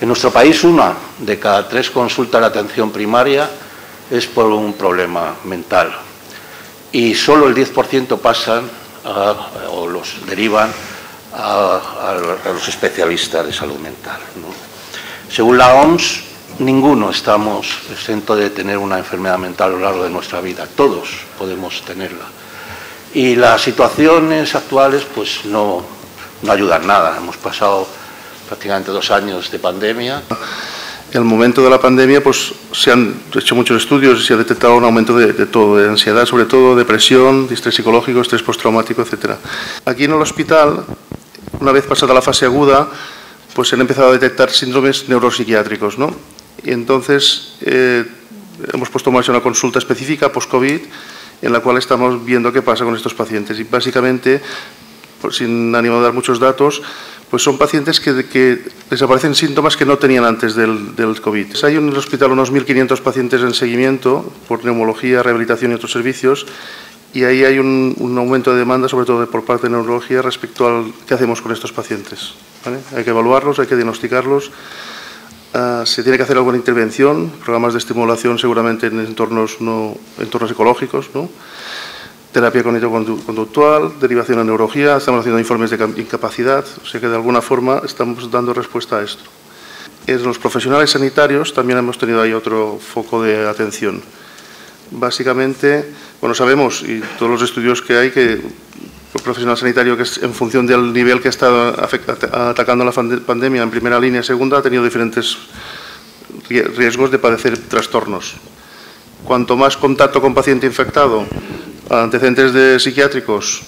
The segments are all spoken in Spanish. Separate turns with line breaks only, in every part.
En nuestro país, una de cada tres consultas de atención primaria es por un problema mental y solo el 10% pasan o los derivan a, los especialistas de salud mental. Según la OMS, ninguno estamos exentos de tener una enfermedad mental a lo largo de nuestra vida. Todos podemos tenerla. Y las situaciones actuales pues no, no ayudan nada. Hemos pasado prácticamente dos años de pandemia.
En el momento de la pandemia pues, se han hecho muchos estudios y se ha detectado un aumento de, de todo, de ansiedad, sobre todo depresión, estrés psicológico, estrés postraumático, etc. Aquí en el hospital, una vez pasada la fase aguda, pues se han empezado a detectar síndromes neuropsiquiátricos. ¿no? Y entonces eh, hemos puesto en una consulta específica post-COVID en la cual estamos viendo qué pasa con estos pacientes. Y básicamente, sin ánimo de dar muchos datos, pues son pacientes que, que les aparecen síntomas que no tenían antes del, del COVID. Hay en el hospital unos 1.500 pacientes en seguimiento por neumología, rehabilitación y otros servicios y ahí hay un, un, aumento de demanda, sobre todo por parte de neurología, respecto al qué hacemos con estos pacientes. ¿vale? Hay que evaluarlos, hay que diagnosticarlos, uh, se tiene que hacer alguna intervención, programas de estimulación seguramente en entornos, no, entornos ecológicos, ¿no? Terapia cognitivo-conductual, derivación a neurología, estamos haciendo informes de incapacidad, o sea que de alguna forma estamos dando respuesta a esto. En los profesionales sanitarios también hemos tenido ahí otro foco de atención. Básicamente, bueno, sabemos, y todos los estudios que hay, que el profesional sanitario, que es en función del nivel que está atacando la pandemia en primera línea, segunda, ha tenido diferentes riesgos de padecer trastornos. Cuanto más contacto con paciente infectado, antecedentes de psiquiátricos,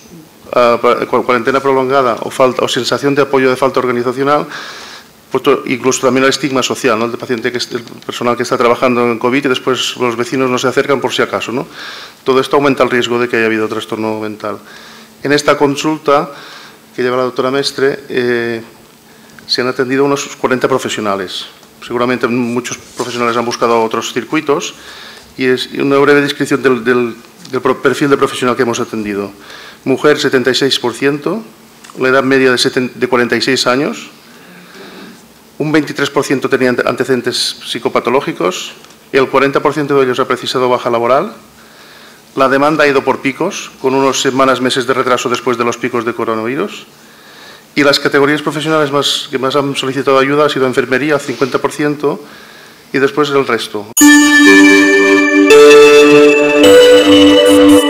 cuarentena prolongada o, falta, o sensación de apoyo de falta organizacional, pues incluso también el estigma social, ¿no? el paciente que el personal que está trabajando en COVID y después los vecinos no se acercan por si acaso. ¿no? Todo esto aumenta el riesgo de que haya habido trastorno mental. En esta consulta que lleva la doctora Mestre eh, se han atendido unos 40 profesionales. Seguramente muchos profesionales han buscado otros circuitos y es una breve descripción del, del del perfil de profesional que hemos atendido. Mujer, 76%, la edad media de, 46 años, un 23% tenía antecedentes psicopatológicos, el 40% de ellos ha precisado baja laboral. La demanda ha ido por picos, con unos semanas, meses de retraso después de los picos de coronavirus. Y las categorías profesionales más, que más han solicitado ayuda ha sido enfermería, 50%, y después el resto. Música